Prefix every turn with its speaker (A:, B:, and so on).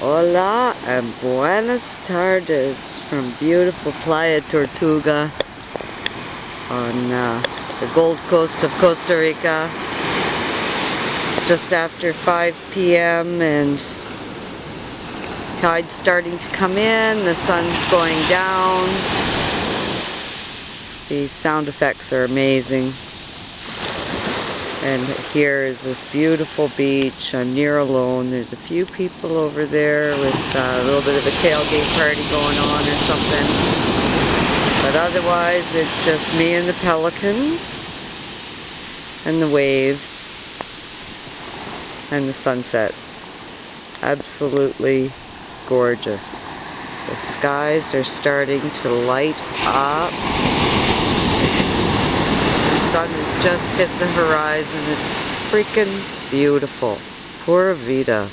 A: Hola and buenas tardes from beautiful Playa Tortuga on uh, the Gold Coast of Costa Rica. It's just after 5 p.m. and tide's starting to come in, the sun's going down. These sound effects are amazing. And here is this beautiful beach. I'm near alone. There's a few people over there with uh, a little bit of a tailgate party going on or something. But otherwise, it's just me and the pelicans and the waves and the sunset. Absolutely gorgeous. The skies are starting to light up sun has just hit the horizon. It's freaking beautiful. Pura vida.